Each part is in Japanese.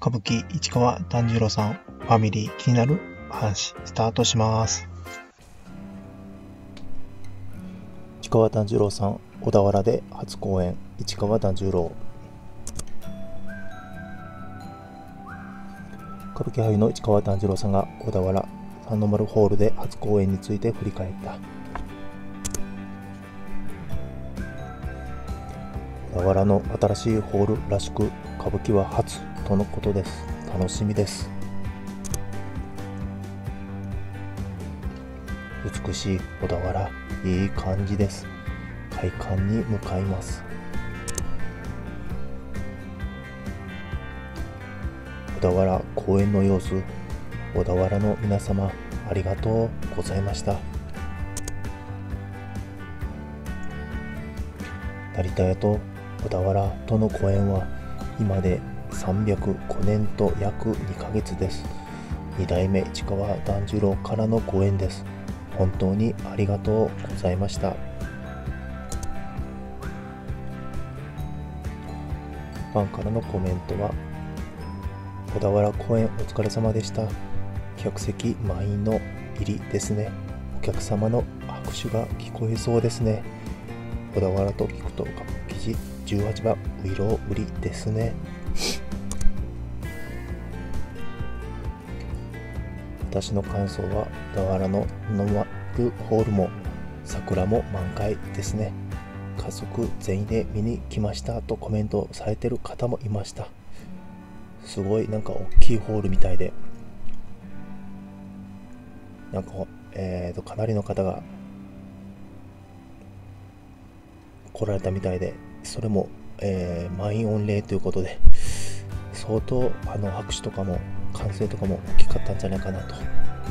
歌舞伎市川團十郎さんファミリー気になる話スタートします。市川團十郎さん小田原で初公演市川團十郎。歌舞伎俳優の市川團十郎さんが小田原三の丸ホールで初公演について振り返った。小田原の新しいホールらしく歌舞伎は初とのことです。楽しみです美しい小田原いい感じです。会館に向かいます。小田原公園の様子小田原の皆様ありがとうございました。成田屋と小田原との公演は今で305年と約2ヶ月です。2代目市川團十郎からの公演です。本当にありがとうございました。ファンからのコメントは小田原公演お疲れ様でした。客席満員の入りですね。お客様の拍手が聞こえそうですね。小田原と聞くと記事18番ウイロウ売りですね。私の感想は田原のノマルホールも桜も満開ですね。家族全員で見に来ましたとコメントされてる方もいました。すごいなんか大きいホールみたいで。なんか、えーと、かなりの方が来られたみたいで。それも、えー、満員御礼ということで相当あの拍手とかも歓声とかも大きかったんじゃないかなと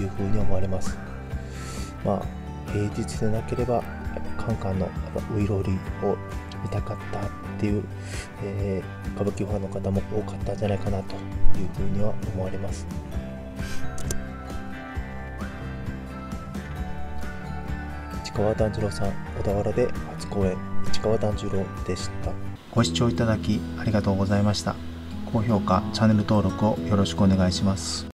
いうふうに思われます。まあ平日でなければカンカンのウイロリを見たかったっていう、えー、歌舞伎ファンの方も多かったんじゃないかなというふうには思われます。市川團十郎さん小田原で初公演。川團十郎でした。ご視聴いただきありがとうございました。高評価チャンネル登録をよろしくお願いします。